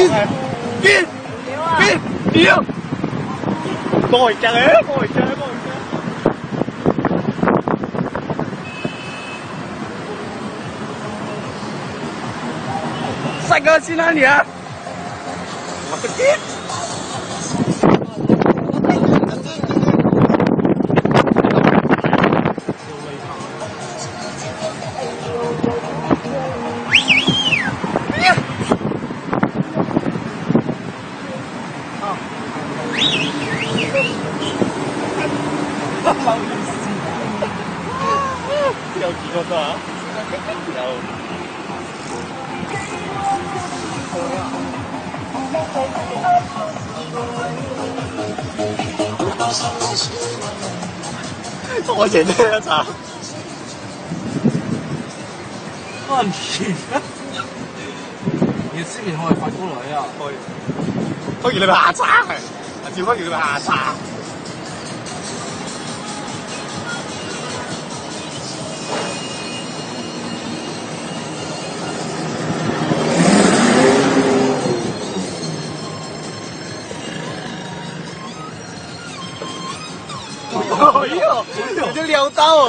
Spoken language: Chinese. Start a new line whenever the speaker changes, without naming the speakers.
Bil!
Bil! Bil!
Ngồi chờ ế, ngồi chờ, ngồi chờ.
Sạch ơi, xin ăn nhỉ? Mà cái
kít! 要几个啊？有。我前面有查。
乱批。你视频我发过来啊，
可以。不然你啪嚓，啊，要不然你啪嚓。
哎呦你
这撩到